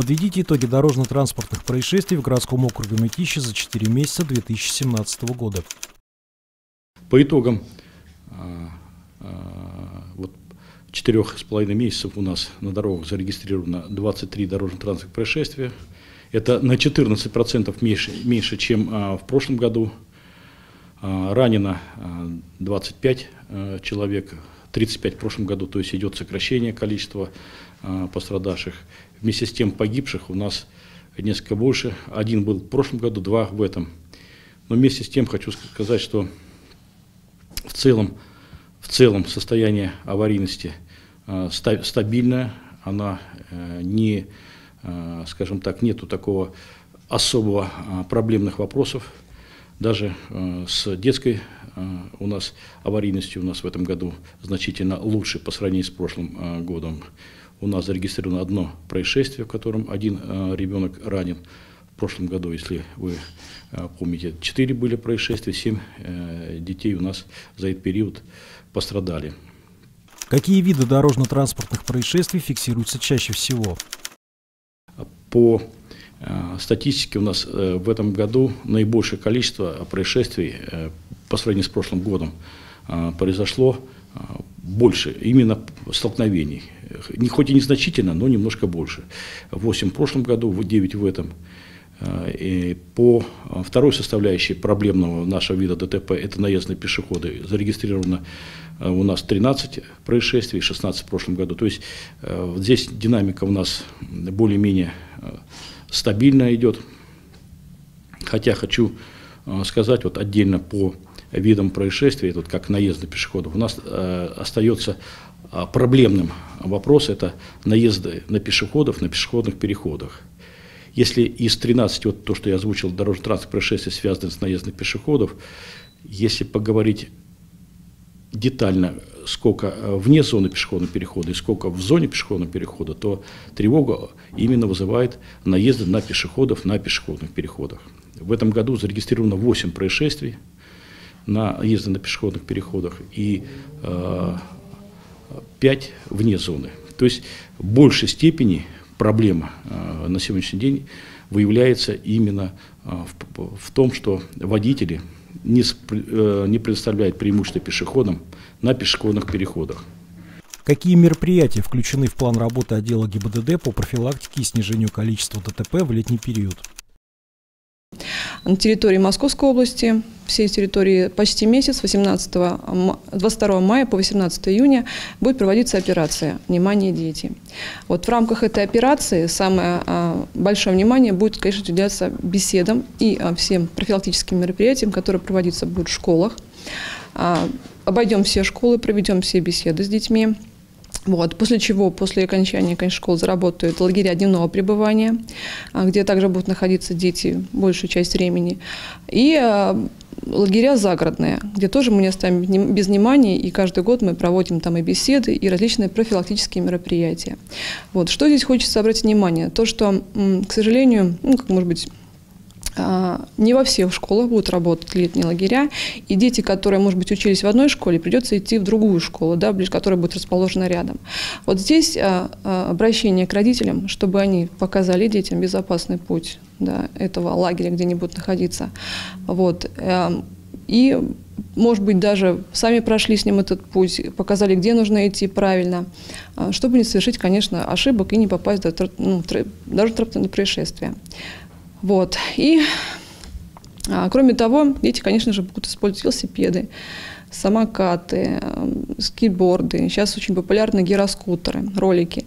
Подведите итоги дорожно-транспортных происшествий в городском округе Мытищи за 4 месяца 2017 года. По итогам а, а, четырех с половиной месяцев у нас на дорогах зарегистрировано 23 дорожно-транспортных происшествия. Это на 14% меньше, меньше чем а, в прошлом году. Ранено 25 человек, 35 в прошлом году, то есть идет сокращение количества пострадавших. Вместе с тем погибших у нас несколько больше. Один был в прошлом году, два в этом. Но вместе с тем хочу сказать, что в целом, в целом состояние аварийности э, стабильное, она э, не, э, скажем так, нету такого особого проблемных вопросов. Даже с детской у нас аварийностью у нас в этом году значительно лучше по сравнению с прошлым годом. У нас зарегистрировано одно происшествие, в котором один ребенок ранен прошлом году, если вы э, помните, 4 были происшествия, 7 э, детей у нас за этот период пострадали. Какие виды дорожно-транспортных происшествий фиксируются чаще всего? По э, статистике у нас в этом году наибольшее количество происшествий по сравнению с прошлым годом произошло больше именно столкновений. Не, хоть и незначительно, но немножко больше. 8 в прошлом году, 9 в этом. Э, и по э, второй составляющей проблемного нашего вида ДТП, это наездные пешеходы, зарегистрировано э, у нас 13 происшествий, 16 в прошлом году. То есть здесь динамика у нас более-менее стабильно идет. Хотя хочу сказать вот отдельно по видам происшествий, вот как наезды пешеходов, у нас остается проблемным вопрос, это наезды на пешеходов на пешеходных переходах. Если из 13, вот то, что я озвучил, дорожно-транспортных происшествий, связанных с наездом пешеходов, если поговорить детально, сколько э, вне зоны пешеходного перехода и сколько в зоне пешеходного перехода, то тревога именно вызывает наезды на пешеходов на пешеходных переходах. В этом году зарегистрировано 8 происшествий на наезды на пешеходных переходах и э, 5 вне зоны. То есть в большей степени проблема э, на сегодняшний день выявляется именно э, в, в том, что водители не, э, не предоставляют преимущество пешеходам на пешеходных переходах. Какие мероприятия включены в план работы отдела ГИБДД по профилактике и снижению количества ДТП в летний период? на территории Московской области, всей территории почти месяц, 18, 22 мая по 18 июня будет проводиться операция «Внимание, дети». Вот в рамках этой операции самое а, большое внимание будет, конечно, уделяться беседам и а, всем профилактическим мероприятиям, которые проводиться будут в школах. А, обойдем все школы, проведем все беседы с детьми. Вот. После чего, после окончания конечно, школы заработают лагеря дневного пребывания, где также будут находиться дети большую часть времени. И лагеря загородные, где тоже мы не оставим без внимания, и каждый год мы проводим там и беседы, и различные профилактические мероприятия. Вот. Что здесь хочется обратить внимание? То, что, к сожалению, ну, как может быть, не во всех школах будут работать летние лагеря, и дети, которые, может быть, учились в одной школе, придется идти в другую школу, да, которая будет расположена рядом. Вот здесь а, а, обращение к родителям, чтобы они показали детям безопасный путь да, этого лагеря, где они будут находиться. Вот. И, может быть, даже сами прошли с ним этот путь, показали, где нужно идти правильно, чтобы не совершить, конечно, ошибок и не попасть ну, в происшествия. Вот. И, а, кроме того, дети, конечно же, будут использовать велосипеды, самокаты, скейтборды. Сейчас очень популярны гироскутеры, ролики.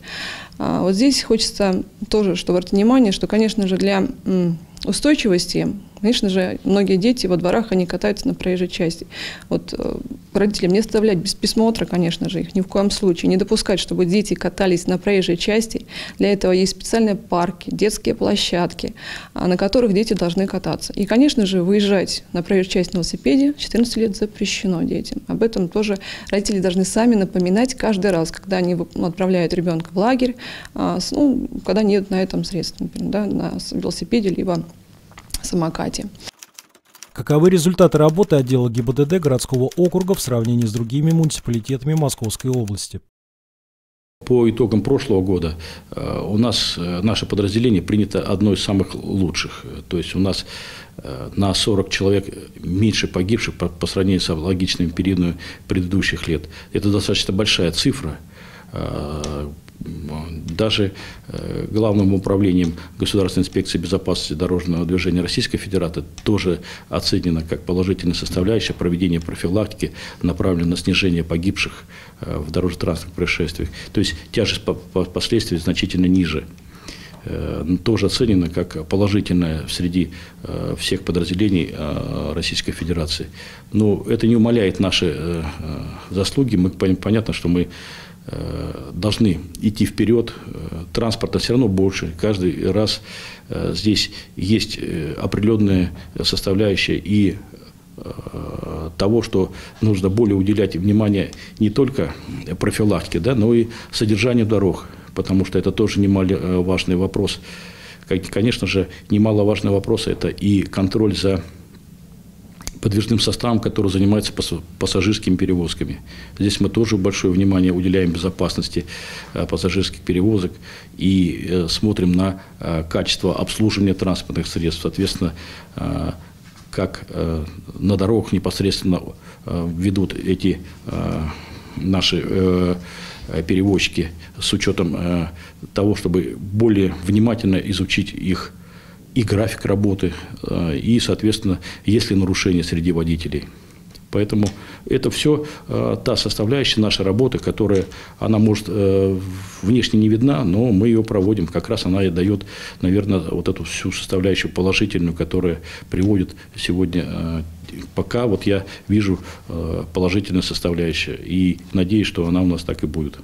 А, вот здесь хочется тоже, чтобы обратить внимание, что, конечно же, для устойчивости Конечно же, многие дети во дворах, они катаются на проезжей части. Вот э, родителям не оставлять без присмотра, конечно же, их ни в коем случае. Не допускать, чтобы дети катались на проезжей части. Для этого есть специальные парки, детские площадки, а, на которых дети должны кататься. И, конечно же, выезжать на проезжую часть на велосипеде 14 лет запрещено детям. Об этом тоже родители должны сами напоминать каждый раз, когда они отправляют ребенка в лагерь, а, ну, когда нет на этом средств, например, да, на велосипеде, либо самокате. Каковы результаты работы отдела ГИБДД городского округа в сравнении с другими муниципалитетами Московской области? По итогам прошлого года э, у нас э, наше подразделение принято одно из самых лучших. То есть у нас э, на 40 человек меньше погибших по, по сравнению с аналогичным периодом предыдущих лет. Это достаточно большая цифра даже э, Главным управлением Государственной инспекции безопасности дорожного движения Российской Федерации тоже оценено как положительная составляющая проведения профилактики, направленная на снижение погибших э, в дорожно-транспортных происшествиях. То есть тяжесть последствий значительно ниже э, тоже оценено как положительное среди всех подразделений Российской Федерации. Но это не умаляет наши заслуги. Мы, понятно, что мы должны идти вперед. Э, транспорта все равно больше. Каждый раз э, здесь есть определенная составляющая и того, что нужно более уделять внимание не только профилактике, да, но и содержанию дорог, потому что это тоже немаловажный вопрос. Конечно же, немаловажный вопрос – это и контроль за подвижным составом, который занимается пассажирскими перевозками. Здесь мы тоже большое внимание уделяем безопасности э, пассажирских перевозок и э, смотрим на э, качество обслуживания транспортных средств. Соответственно, как на дорогах непосредственно ведут эти наши перевозчики с учетом того, чтобы более внимательно изучить их и график работы, э, и, соответственно, есть ли нарушения среди водителей. Поэтому это все э, та составляющая нашей работы, которая, она может э, внешне не видна, но мы ее проводим. Как раз она и дает, наверное, вот эту всю составляющую положительную, которая приводит сегодня, пока вот я вижу положительную составляющую. И надеюсь, что она у нас так и будет.